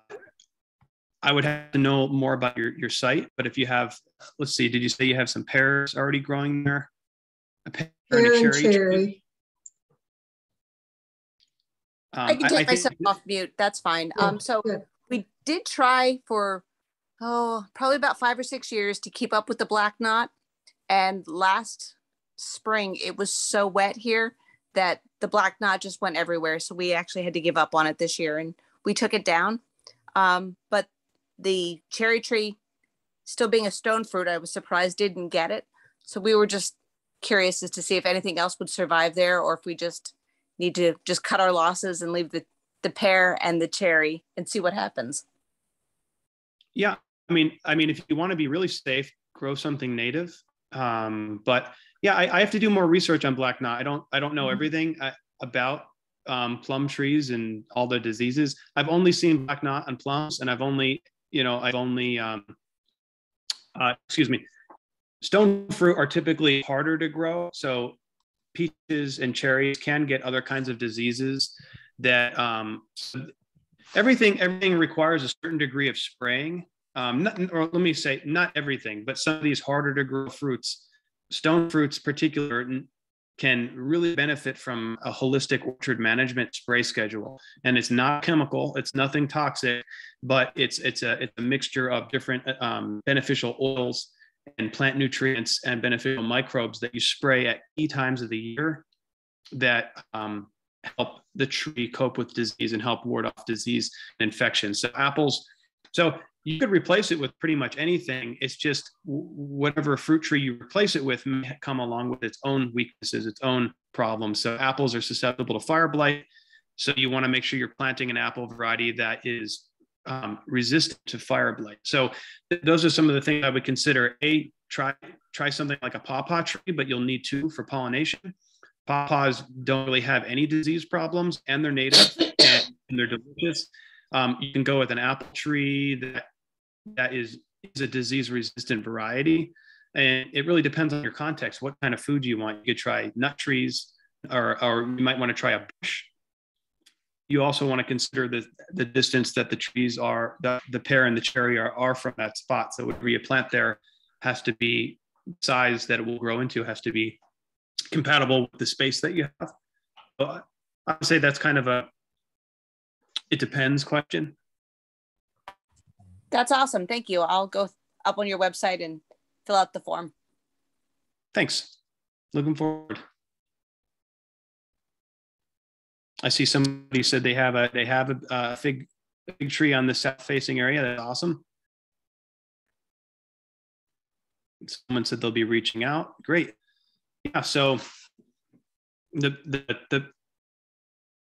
I would have to know more about your, your site, but if you have, let's see, did you say you have some pears already growing there? A pear and a Pear and cherry tree? cherry. Um, I can take think- myself off mute. That's fine. Yeah, Um, so good. we did try for, oh, probably about five or six years to keep up with the black knot. And last spring, it was so wet here that the black knot just went everywhere. So we actually had to give up on it this year and we took it down. Um, but the cherry tree, still being a stone fruit, I was surprised didn't get it. So we were just curious as to see if anything else would survive there or if we just need to just cut our losses and leave the, the pear and the cherry and see what happens. Yeah, I mean, I mean, if you want to be really safe, grow something native. Um, but yeah, I, I have to do more research on black knot. I don't, I don't know Mhm. everything uh, about um, plum trees and all the diseases. I've only seen black knot on plums, and I've only, you know, I've only, um, uh, excuse me, stone fruit are typically harder to grow. So peaches and cherries can get other kinds of diseases that um, everything everything requires a certain degree of spraying um, not, or let me say not everything but some of these harder to grow fruits stone fruits particular can really benefit from a holistic orchard management spray schedule and it's not chemical it's nothing toxic but it's it's a it's a mixture of different um, beneficial oils and plant nutrients and beneficial microbes that you spray at key times of the year that um, help the tree cope with disease and help ward off disease and infection. So apples So you could replace it with pretty much anything. It's just whatever fruit tree you replace it with may come along with its own weaknesses, its own problems. So apples are susceptible to fire blight. So you want to make sure you're planting an apple variety that is um, resistant to fire blight. So th- those are some of the things I would consider. A try try something like a pawpaw tree, but you'll need two for pollination. Pawpaws don't really have any disease problems, and they're native and, and they're delicious. Um, you can go with an apple tree that that is is a disease resistant variety, and it really depends on your context. What kind of food you want? You could try nut trees, or or you might want to try a bush you also want to consider the, the distance that the trees are, the, the pear and the cherry are, are from that spot. So whatever you plant there has to be size that it will grow into has to be compatible with the space that you have. But I'd say that's kind of a, it depends question. That's awesome. Thank you. I'll go up on your website and fill out the form. Thanks. Looking forward. I see somebody said they have a they have a, a fig fig tree on the south facing area. That's awesome. Someone said they'll be reaching out. Great. Yeah. So the the the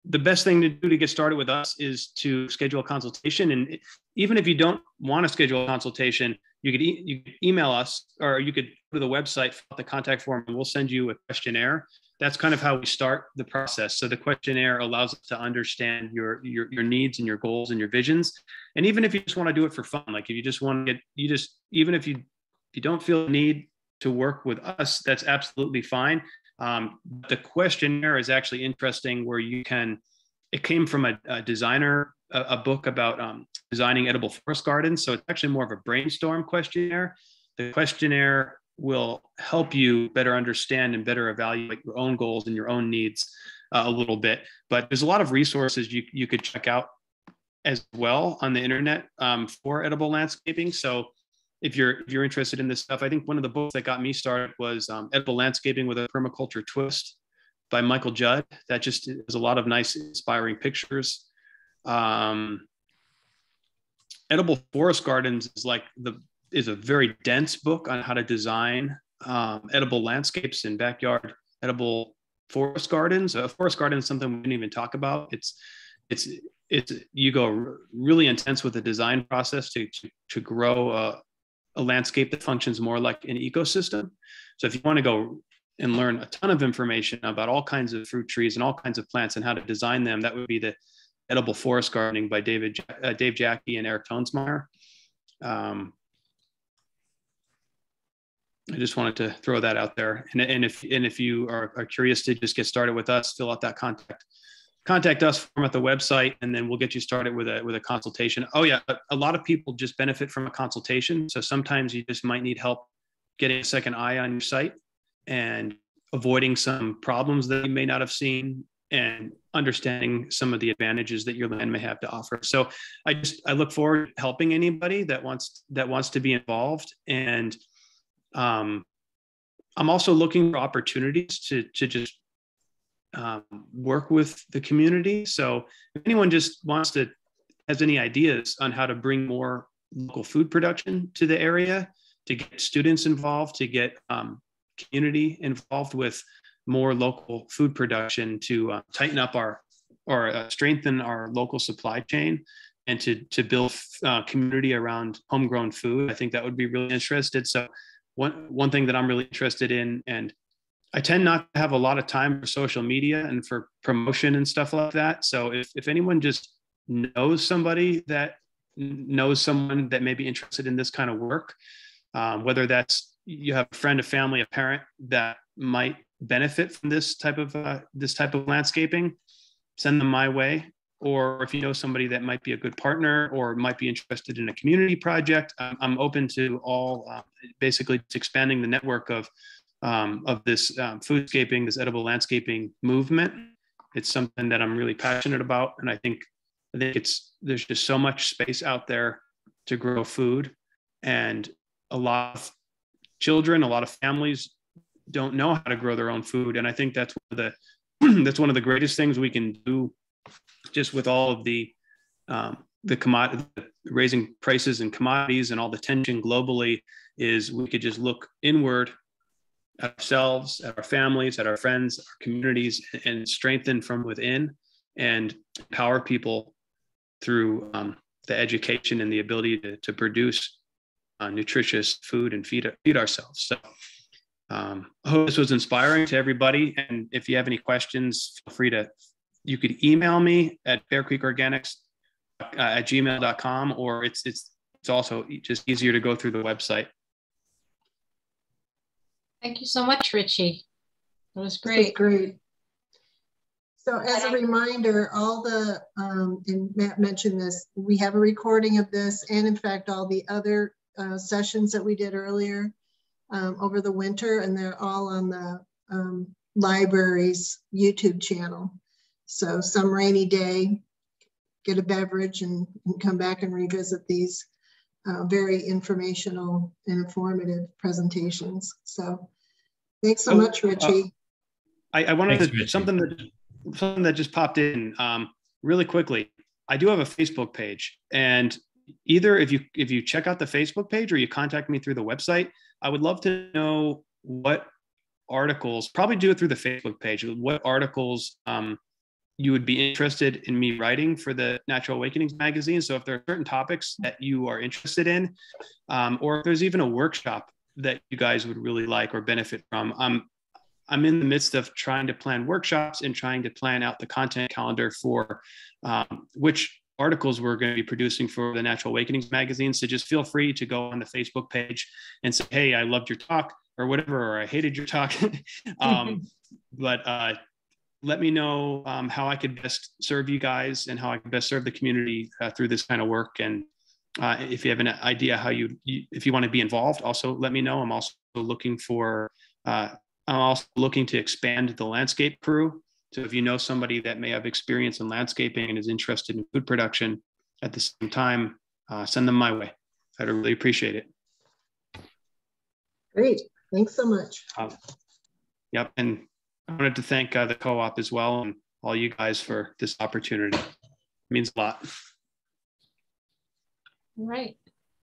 the best thing to do to get started with us is to schedule a consultation. And even if you don't want to schedule a consultation, you could, e- you could email us or you could go to the website, fill out the contact form, and we'll send you a questionnaire that's kind of how we start the process. So the questionnaire allows us to understand your, your, your needs and your goals and your visions. And even if you just want to do it for fun, like if you just want to get, you just, even if you, if you don't feel need to work with us, that's absolutely fine. Um, the questionnaire is actually interesting where you can, it came from a, a designer, a, a, book about um, designing edible forest gardens. So it's actually more of a brainstorm questionnaire. The questionnaire will help you better understand and better evaluate your own goals and your own needs uh, a little bit. But there's a lot of resources you, you could check out as well on the internet um, for edible landscaping. So if you're if you're interested in this stuff, I think one of the books that got me started was um, Edible Landscaping with a Permaculture Twist by Michael Judd. That just is a lot of nice, inspiring pictures. Um, edible forest gardens is like the is a very dense book on how to design um, edible landscapes in backyard edible forest gardens. A forest garden is something we didn't even talk about. It's it's it's you go really intense with the design process to to, to grow a, a landscape that functions more like an ecosystem. So if you want to go and learn a ton of information about all kinds of fruit trees and all kinds of plants and how to design them, that would be the edible forest gardening by David uh, Dave Jacke and Eric Toensmeier. Um, I just wanted to throw that out there. And, and if and if you are, are curious to just get started with us, fill out that contact contact us form at the website, and then we'll get you started with a with a consultation. Oh yeah, a lot of people just benefit from a consultation. So sometimes you just might need help getting a second eye on your site and avoiding some problems that you may not have seen and understanding some of the advantages that your land may have to offer. So I just I look forward to helping anybody that wants that wants to be involved and um, I'm also looking for opportunities to, to just um, work with the community. So if anyone just wants to, has any ideas on how to bring more local food production to the area, to get students involved, to get um, community involved with more local food production, to uh, tighten up our or uh, strengthen our local supply chain and to to build uh, community around homegrown food. I think that would be really interested. So one one thing that I'm really interested in, and I tend not to have a lot of time for social media and for promotion and stuff like that. So if if anyone just knows somebody that knows someone that may be interested in this kind of work, um, whether that's you have a friend, a family, a parent that might benefit from this type of uh, this type of landscaping, send them my way or if you know somebody that might be a good partner or might be interested in a community project, I'm, I'm open to all uh, basically expanding the network of, um, of this um, foodscaping, this edible landscaping movement. It's something that I'm really passionate about. And I think, I think it's, there's just so much space out there to grow food and a lot of children, a lot of families don't know how to grow their own food. And I think that's one of the, that's one of the greatest things we can do just with all of the um, the commodity raising prices and commodities and all the tension globally is we could just look inward ourselves, our families, at our friends, our communities, and strengthen from within and empower people through um, the education and the ability to, to produce uh, nutritious food and feed, feed ourselves. So um, I hope this was inspiring to everybody. And if you have any questions, feel free to, you could email me at Bear Creek Organics uh, at gmail.com, or it's, it's, it's also just easier to go through the website. Thank you so much, Richie. That was Great, great. So as a reminder, all the, um, and Matt mentioned this, we have a recording of this and in fact, all the other uh, sessions that we did earlier um, over the winter and they're all on the um, library's YouTube channel. So some rainy day, get a beverage and, and come back and revisit these uh, very informational and informative presentations. So thanks so Oh, much, uh, Richie. I, I wanted Thanks, to Richie. something that something that just popped in um, really quickly. I do have a Facebook page, and either if you if you check out the Facebook page or you contact me through the website, I would love to know what articles. Probably do it through the Facebook page. What articles um, you would be interested in me writing for the Natural Awakenings magazine. So if there are certain topics that you are interested in, um, or if there's even a workshop that you guys would really like or benefit from, I'm I'm in the midst of trying to plan workshops and trying to plan out the content calendar for um, which articles we're going to be producing for the Natural Awakenings magazine. So just feel free to go on the Facebook page and say, "Hey, I loved your talk," or whatever, or "I hated your talk." um, but uh, let me know um, how I could best serve you guys and how I can best serve the community uh, through this kind of work. And uh, if you have an idea how you, you, if you want to be involved, also let me know. I'm also looking for. Uh, I'm also looking to expand the landscape crew. So if you know somebody that may have experience in landscaping and is interested in food production at the same time, uh, send them my way. I'd really appreciate it. Great. Thanks so much. Yep. And I wanted to thank uh, the co-op as well and all you guys for this opportunity. It means a lot. Right.